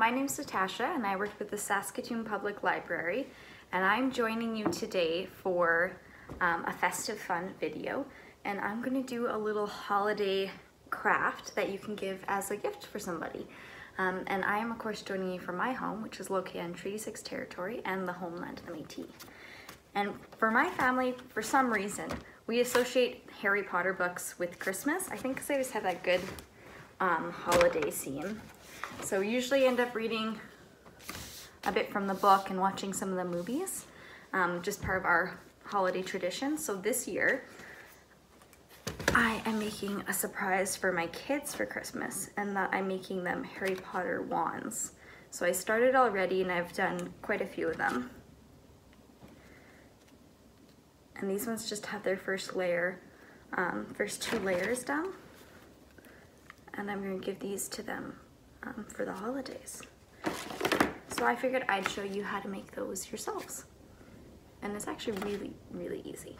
my name's Natasha and I work with the Saskatoon Public Library and I'm joining you today for um, a festive fun video and I'm going to do a little holiday craft that you can give as a gift for somebody. Um, and I am of course joining you from my home which is located in Treaty 6 territory and the homeland of the Métis. And for my family, for some reason, we associate Harry Potter books with Christmas. I think because they just have that good um, holiday scene. So we usually end up reading a bit from the book and watching some of the movies, um, just part of our holiday tradition. So this year, I am making a surprise for my kids for Christmas and that I'm making them Harry Potter wands. So I started already and I've done quite a few of them. And these ones just have their first layer, um, first two layers done. And I'm gonna give these to them um, for the holidays. So I figured I'd show you how to make those yourselves. And it's actually really, really easy.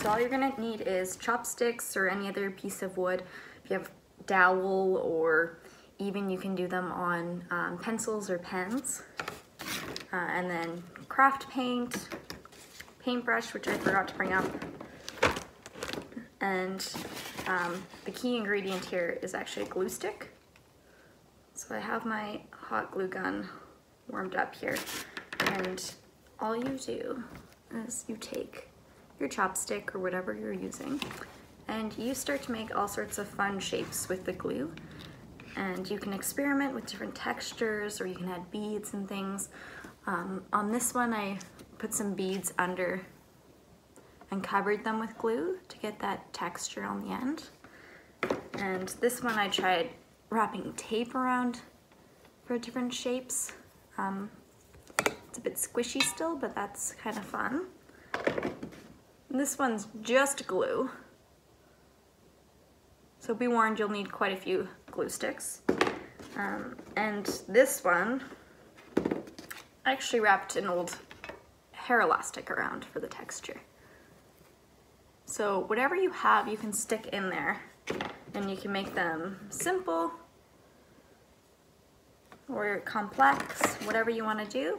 So all you're gonna need is chopsticks or any other piece of wood. If you have dowel or even you can do them on um, pencils or pens. Uh, and then craft paint, paintbrush, which I forgot to bring up. And um, the key ingredient here is actually a glue stick. So I have my hot glue gun warmed up here and all you do is you take your chopstick or whatever you're using and you start to make all sorts of fun shapes with the glue and you can experiment with different textures or you can add beads and things. Um, on this one I put some beads under and covered them with glue to get that texture on the end. And this one I tried wrapping tape around for different shapes. Um, it's a bit squishy still, but that's kind of fun. And this one's just glue. So be warned, you'll need quite a few glue sticks. Um, and this one, I actually wrapped an old hair elastic around for the texture. So whatever you have, you can stick in there and you can make them simple or complex, whatever you want to do.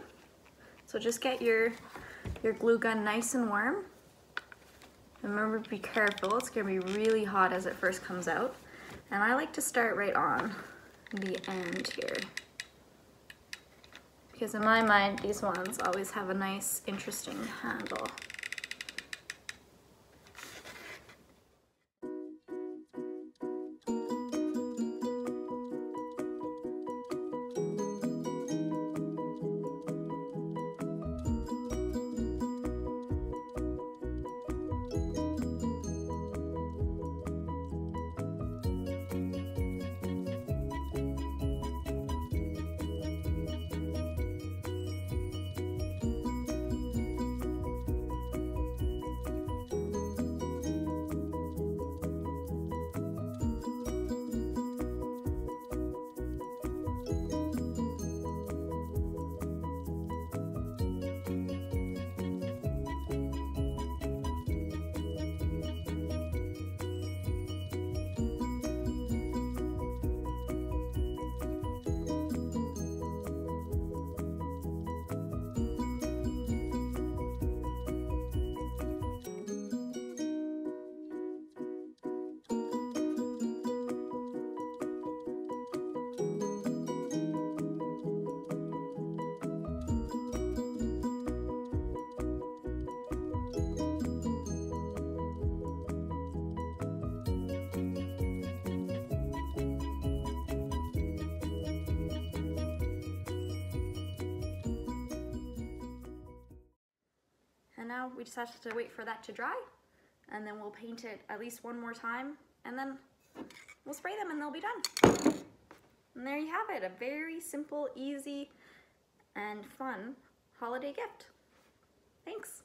So just get your, your glue gun nice and warm. Remember, be careful, it's gonna be really hot as it first comes out. And I like to start right on the end here. Because in my mind, these ones always have a nice, interesting handle. Now we just have to wait for that to dry and then we'll paint it at least one more time and then we'll spray them and they'll be done. And there you have it, a very simple, easy, and fun holiday gift. Thanks.